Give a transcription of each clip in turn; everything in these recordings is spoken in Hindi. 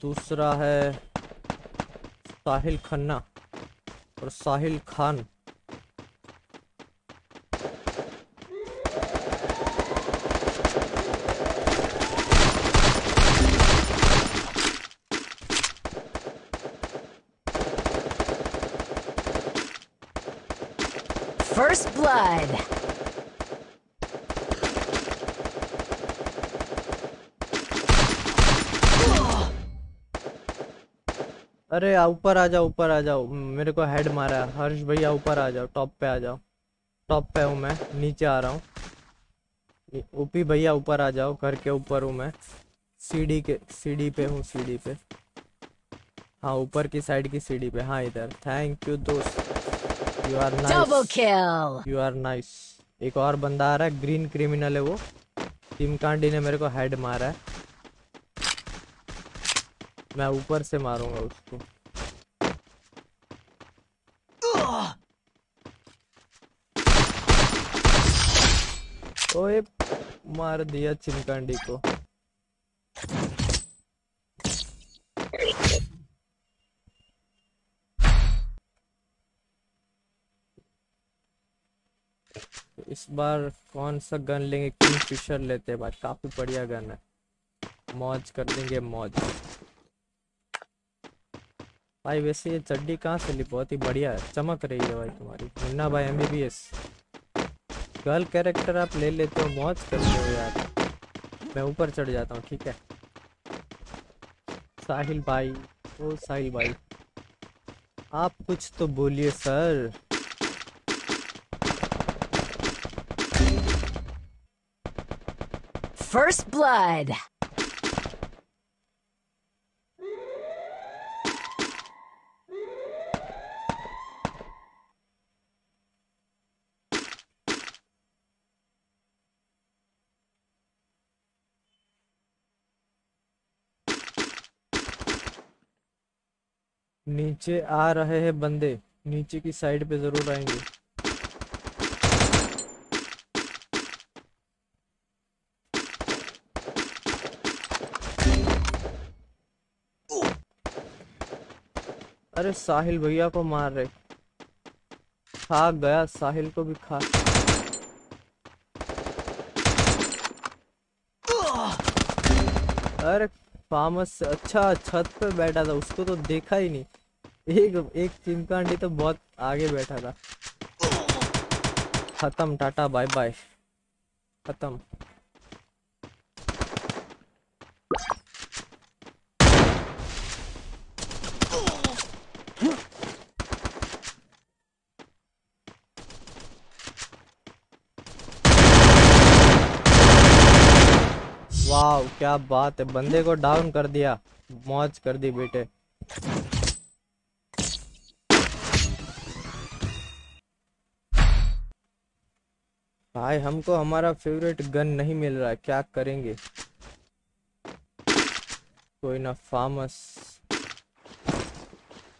दूसरा है साहिल खन्ना और साहिल खान First blood. अरे ऊपर आ जाओ ऊपर आ जाओ। मेरे को हेड मारा है। हर्ष भैया ऊपर आ जाओ टॉप पे आ जाओ। टॉप पे हूँ मैं नीचे आ रहा हूँ। ओपी भैया ऊपर आ जाओ घर के ऊपर हूँ मैं। सीढ़ी के सीढ़ी पे हूँ सीढ़ी पे। हाँ ऊपर की साइड की सीढ़ी पे। हाँ इधर। थैंक यू दोस्त। You are nice you are nice एक और बंदा आ रहा है ग्रीन क्रिमिनल है वो। टीम कांडी ने मेरे को हेड मारा है। मैं ऊपर से मारूँगा उसको। ओए, मार दिया चिमकांडी को। इस बार कौन सा गन लेंगे? किंग फिशर लेते हैं भाई, काफ़ी बढ़िया गन है। मौज कर देंगे, मौज। भाई, वैसे ये चड्डी कहाँ से ली? बहुत ही बढ़िया है। चमक रही है भाई तुम्हारी। मुन्ना भाई एमबीबीएस गर्ल कैरेक्टर आप ले लेते हो, मौज करते हो यार। मैं ऊपर चढ़ जाता हूँ, ठीक है? साहिल भाई, ओ साहिल भाई। आप कुछ तो बोलिए, सर। First blood. नीचे आ रहे हैं बंदे। नीचे की साइड पे ज़रूर आएँगे। अरे साहिल भैया को मार रहे। खा गया, साहिल को भी खा। अरे फार्मस अच्छा छत पे बैठा था, उसको तो देखा ही नहीं। एक एक चिमकांडी तो बहुत आगे बैठा था। खत्म, टाटा, बाय बाय। खत्म। वाह, क्या बात है। बंदे को डाउन कर दिया। मौज कर दी बेटे। भाई हमको हमारा फेवरेट गन नहीं मिल रहा है क्या करेंगे? कोई ना फार्मस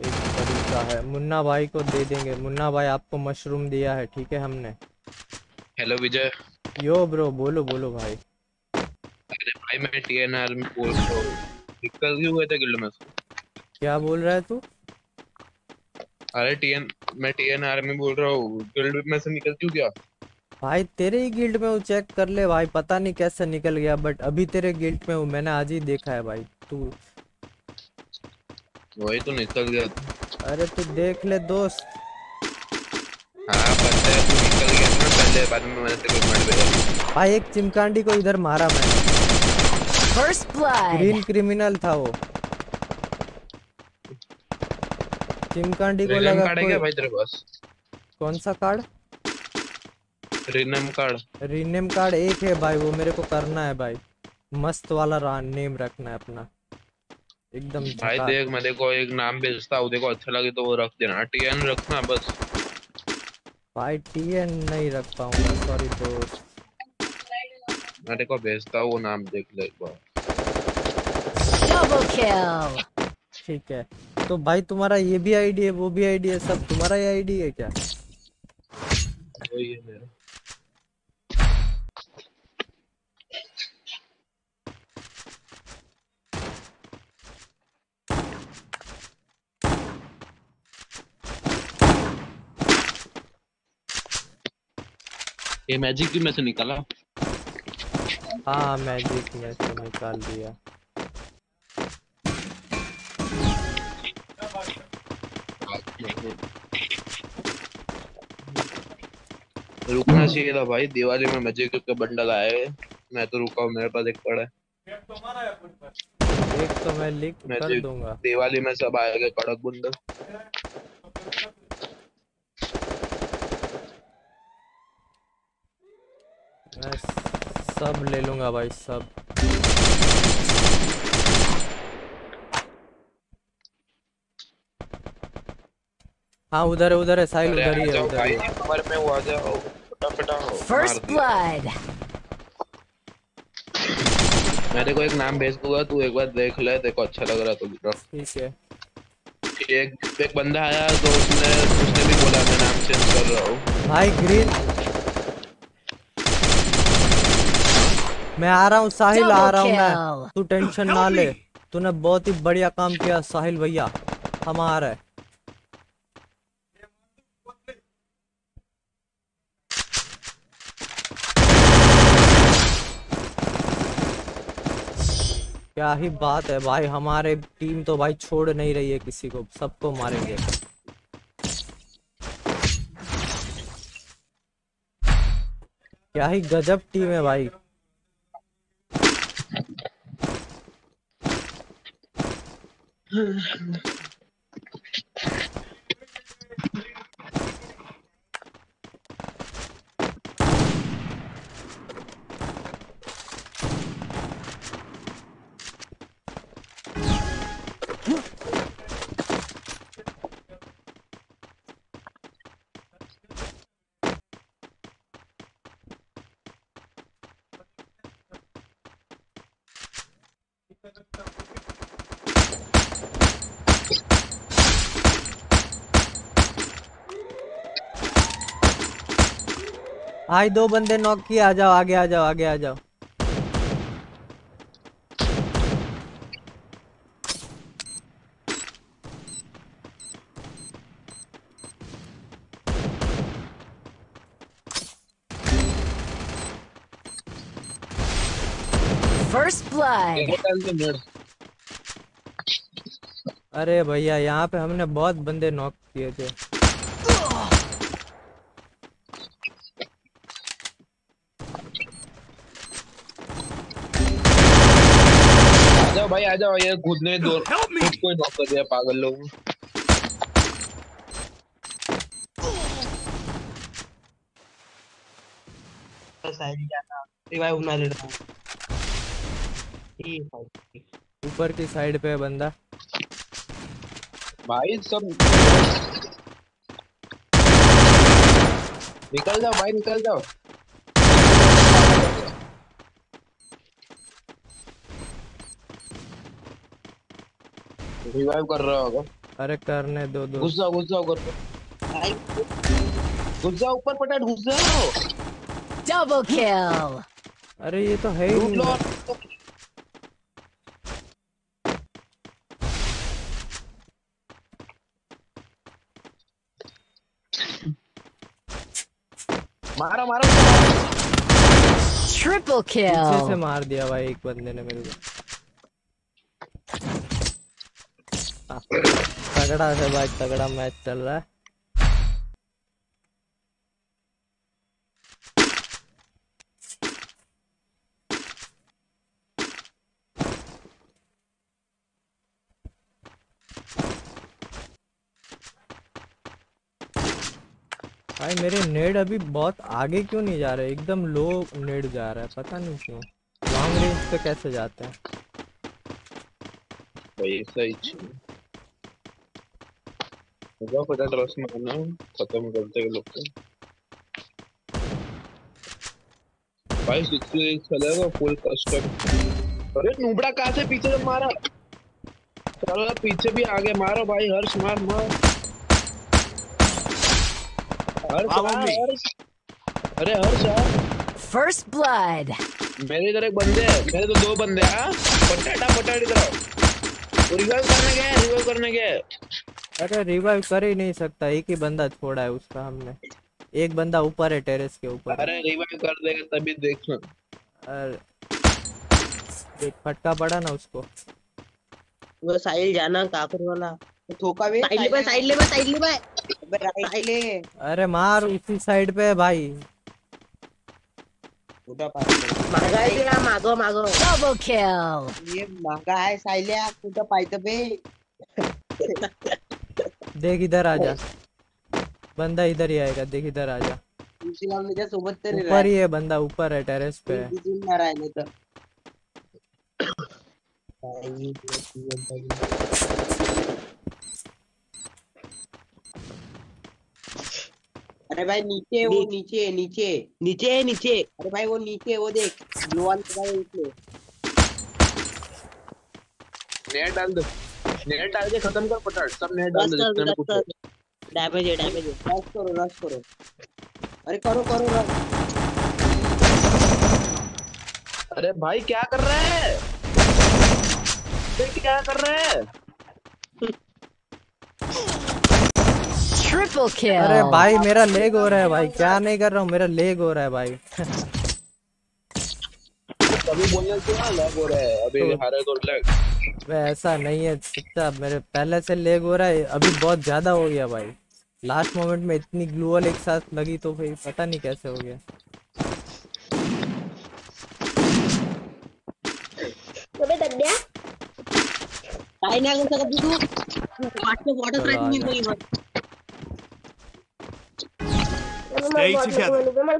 एक तरीका है। मुन्ना भाई को दे देंगे। मुन्ना भाई आपको मशरूम दिया है ठीक है हमने? हेलो विजय यो ब्रो बोलो बोलो भाई। अरे भाई मैं टीएनआर में बोल रहा हूँ। निकल क्यों गए थे गिल्ड में? क्या बोल रहा है तू? अरे टीएन मैं टीएनआर में बोल रहा हूँ। गिल्ड में से निकल क्यों गया? भाई तेरे ही गिल्ड में हूँ चेक कर ले भाई पता नहीं कैसे निकल गया बट अभी तेरे गिल्ड में हूँ मैंने आज ही देखा है भाई तू। वही तो निकल गया। था अरे तू देख ले दोस्त। हाँ पता है तू निकल गया था ना पहले बाद में मैंने तेरे को मर भेजा भाई एक चिमकांडी को इधर मारा मैंने। First blood. ग्रीन क्रिमिनल था वो। चिमकांडी को लगा भाई तेरे पास? कौन सा card rename card rename card एक है भाई वो मेरे को करना है भाई। मस्त वाला नेम रखना है अपना। एकदम भाई देख मैं देखो एक नाम भेजता हूँ देखो अच्छा लगे तो वो रख देना। टीएन रखना बस। भाई टीएन नहीं रख पाऊँगा सॉरी दोस्त। मैं देखो भेजता हूँ वो नाम देख ले एक बार। Double kill. ठीक है। तो भाई तुम्हारा ये भी आईडी है वो भी आईडी है सब तुम्हारा ही आईडी है क्या? वही है मेरा। ये मैजिक भी मैं से निकाला। हाँ मैजिक में से निकाल दिया। रुकना चाहिए था भाई दिवाली में मैजिक के बंडल आए मैं तो रुका हूँ मेरे पास एक पड़ा है। एक तो मैं लिख कर मैजिक दूँगा। दिवाली में सब आएगा कड़क बंडल मैं सब ले लूँगा भाई सब। हाँ उधर है उधर है साहिल उधर ही है उधर ही भाई है। कमर में वो आ जाओ फटाफट आओ First मार को एक नाम भेज दूँगा तू एक बार देख ले को अच्छा लग रहा तो दूसरा ठीक है। एक एक बंदा आया तो उसने उसने भी बोला मैं नाम चेंज कर रहा हूँ। भाई ग्रीन मैं आ रहा हूँ साहिल आ रहा हूँ मैं। तू टेंशन ना ले। तूने बहुत ही बढ़िया काम किया साहिल भैया। हम आ रहे क्या ही बात है भाई हमारे टीम तो भाई छोड़ नहीं रही है किसी को सबको मारेंगे। क्या ही गजब टीम है भाई। 嗯 भाई दो बंदे नॉक किए आ जाओ आगे आ जाओ आगे आ जाओ। First blood. अरे भैया यहाँ पे हमने बहुत बंदे नॉक किए थे। जाओ भाई आ जाओ ये खुद ने दो खुद को नॉक कर दिया पागल लोग। साइड जाना रिवाइव मैं ले रहा ठीक ऊपर की साइड पे बंदा। भाई सब निकल जाओ भाई निकल जाओ। रिवाइव कर रहा होगा। अरे करने दो दो। घुस जाओ घुस जाओ कर घुस जाओ ऊपर पटाट घुस जाओ। Double kill. अरे ये तो है ही नहीं मारो मारो। Triple पीछे से मार दिया भाई एक बंदे ने मेरे को। तगड़ा से भाई, तगड़ा मैच चल रहा है। भाई, मेरे नेड अभी बहुत आगे क्यों नहीं जा रहे? एकदम लो नेड जा रहा है, पता नहीं क्यों। लॉन्ग रेंज पे कैसे जाते हैं? भाई, सही मारना खत्म करते हैं लोग को भाई सिक्सटी चलेगा फुल कस्टम अरे नूबड़ा कहाँ से पीछे से मारा चलो पीछे भी आगे मारो भाई हर्ष मार मार हर्ष मार, हर्ष अरे हर्ष यार First blood. मेरे इधर एक बंदे हैं मेरे तो दो बंदे हैं हाँ? पटाटा पटाट इधर रिवाइव करने गए रिवाइव करने गए अरे रिवाइव कर ही नहीं सकता एक ही बंदा छोड़ा है उसका हमने। एक बंदा ऊपर है टेरेस के ऊपर। अरे रिवाइव कर देगा तभी देखना और एक फटका पड़ा ना उसको। वो साहिल जाना काकर वाला। ठोका बे साइड ले बे साइड ले बे साइड ले अबे राइट ले। अरे मार उसी साइड पे भाई। उठा पाहिजे मागा आहे ते, मागं मागं। Double kill. ये मागा आहे सायल्या कुठं पाहिजे बे देख इधर आ जा बंदा इधर ही आएगा देख इधर आ जा ऊपर ही है बंदा ऊपर है टेरेस पे। है तर अरे भाई नीचे वो नीचे नीचे है। नीचे। नीचे अरे भाई वो नीचे वो देख। ब्लू वाला भाई उसमें नेट डाल दे। नेट डाल के खत्म कर सब नेट डाल दे जितने कुछ डॅमेज आहे डॅमेज रश करो रश करो। अरे करो करो रश अरे भाई क्या कर रहे हैं? क्या कर रहे हैं? Triple kill. अरे भाई मेरा लेग हो रहा है भाई। क्या नहीं कर रहा हूँ? मेरा लेग हो रहा है भाई। कभी बोलने से ना लैग हो रहा है। अभी तो- हारे तो लैग वे ऐसा नहीं है सच्चा मेरे पहले से लेग हो रहा है अभी बहुत ज़्यादा हो गया भाई। लास्ट मोमेंट में इतनी ग्लूअल एक साथ लगी तो फिर पता नहीं कैसे हो गया। अबे दड्ड्या काय नाही करू शकत तू वाटतं वाटत राहते मी आजा. बरोबर. मला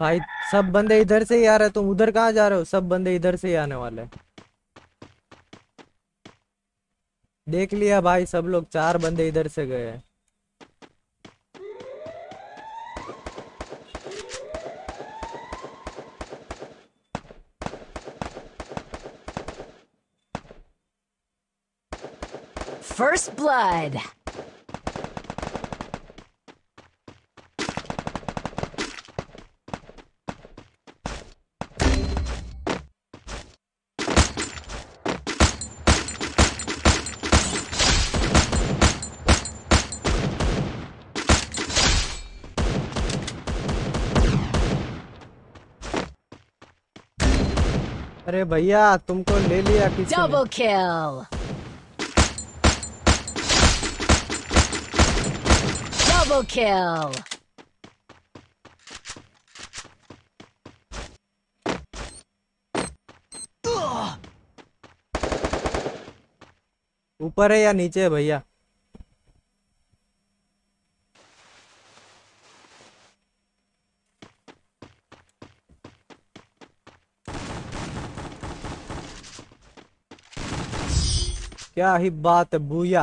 भाई, सब बंदे इधर से ही आ रहे तुम उधर कहाँ जा रहे हो? सब बंदे इधर से ही आने वाले देख लिया भाई, सब लोग चार बंदे इधर से गए हैं। First blood. अरे भैया तुमको ले लिया किसी Double kill. Double kill. ऊपर है या नीचे है भैया क्या ही बात है बूया।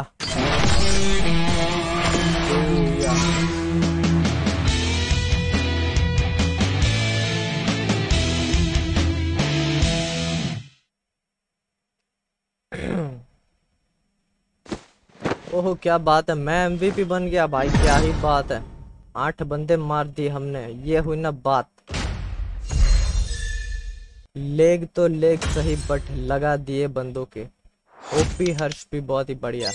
ओह, क्या बात है, मैं एमवीपी बन गया, भाई, क्या ही बात है। आठ बंदे मार दिए हमने, ये हुई ना बात। लेग तो लेग सही बट लगा दिए बंदों के। ओपी हर्ष भी बहुत ही बढ़िया।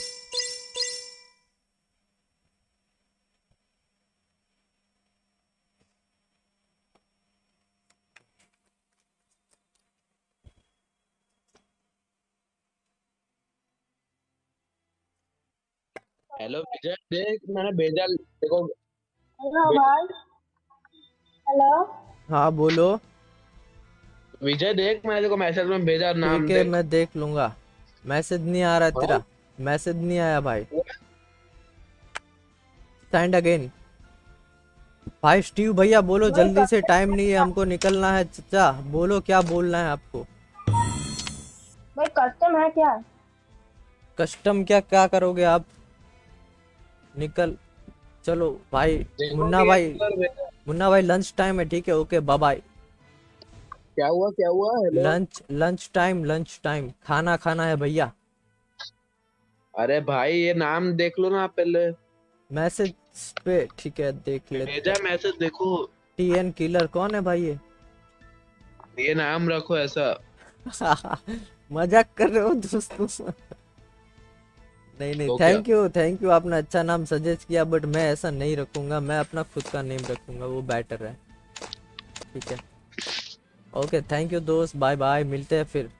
हेलो विजय देख मैंने भेजा देखो। हेलो भाई। हेलो हाँ बोलो। विजय देख मैंने देखो मैसेज में भेजा नाम ठीक है देख। मैं देख लूँगा। मैसेज नहीं आ रहा है तेरा। मैसेज नहीं आया भाई। स्टैंड अगेन भाई स्टीव भैया बोलो जल्दी से टाइम नहीं है हमको निकलना है चचा। बोलो क्या बोलना है आपको? भाई कस्टम है क्या? कस्टम क्या क्या करोगे आप? निकल। चलो भाई मुन्ना भाई मुन्ना भाई लंच टाइम है ठीक है? ओके बाय बाय क्या हुआ क्या हुआ? Lunch lunch time lunch time खाना खाना है भैया। अरे भाई ये नाम देख लो ना पहले। मैसेज पे ठीक है देख लेते भेजा मैसेज देखो। टीएन किलर कौन है भाई ये? ये नाम रखो ऐसा। मज़ाक कर रहे हो दोस्तों नहीं नहीं तो थैंक यू थैंक यू आपने अच्छा नाम सजेस्ट किया बट मैं ऐसा नहीं रखूँगा मैं अपना खुद का नेम रखूँगा वो बेटर है। ठीक है। ओके थैंक यू दोस्त. बाय बाय मिलते हैं फिर.